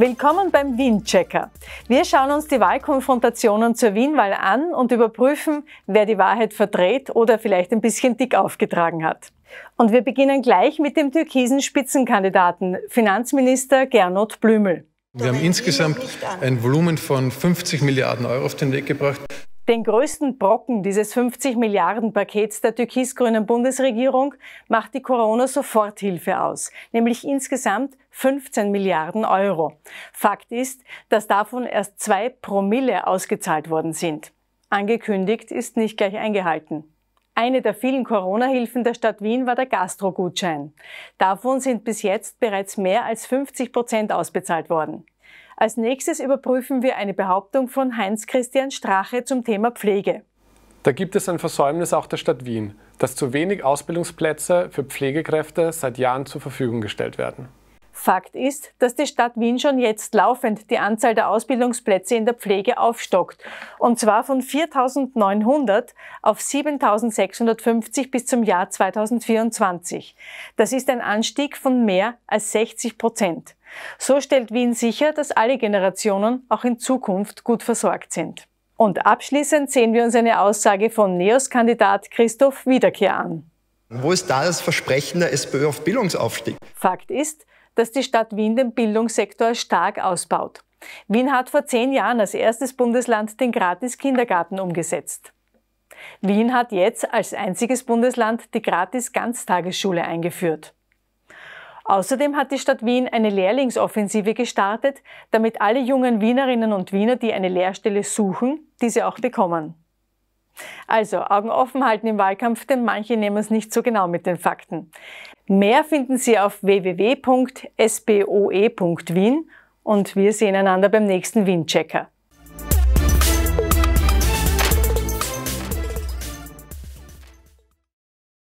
Willkommen beim Wien-Checker. Wir schauen uns die Wahlkonfrontationen zur Wien-Wahl an und überprüfen, wer die Wahrheit verdreht oder vielleicht ein bisschen dick aufgetragen hat. Und wir beginnen gleich mit dem türkisen Spitzenkandidaten, Finanzminister Gernot Blümel. Wir haben insgesamt ein Volumen von 50 Milliarden Euro auf den Weg gebracht. Den größten Brocken dieses 50 Milliarden Pakets der türkis-grünen Bundesregierung macht die Corona-Soforthilfe aus, nämlich insgesamt 15 Milliarden Euro. Fakt ist, dass davon erst zwei Promille ausgezahlt worden sind. Angekündigt ist nicht gleich eingehalten. Eine der vielen Corona-Hilfen der Stadt Wien war der Gastro-Gutschein. Davon sind bis jetzt bereits mehr als 50 Prozent ausbezahlt worden. Als nächstes überprüfen wir eine Behauptung von Heinz-Christian Strache zum Thema Pflege. Da gibt es ein Versäumnis auch der Stadt Wien, dass zu wenig Ausbildungsplätze für Pflegekräfte seit Jahren zur Verfügung gestellt werden. Fakt ist, dass die Stadt Wien schon jetzt laufend die Anzahl der Ausbildungsplätze in der Pflege aufstockt. Und zwar von 4.900 auf 7.650 bis zum Jahr 2024. Das ist ein Anstieg von mehr als 60 Prozent. So stellt Wien sicher, dass alle Generationen auch in Zukunft gut versorgt sind. Und abschließend sehen wir uns eine Aussage von NEOS-Kandidat Christoph Wiederkehr an. Wo ist da das Versprechen der SPÖ auf Bildungsaufstieg? Fakt ist, dass die Stadt Wien den Bildungssektor stark ausbaut. Wien hat vor zehn Jahren als erstes Bundesland den Gratis-Kindergarten umgesetzt. Wien hat jetzt als einziges Bundesland die Gratis-Ganztagesschule eingeführt. Außerdem hat die Stadt Wien eine Lehrlingsoffensive gestartet, damit alle jungen Wienerinnen und Wiener, die eine Lehrstelle suchen, diese auch bekommen. Also Augen offen halten im Wahlkampf, denn manche nehmen es nicht so genau mit den Fakten. Mehr finden Sie auf www.sboe.wien und wir sehen einander beim nächsten Wien-Checker.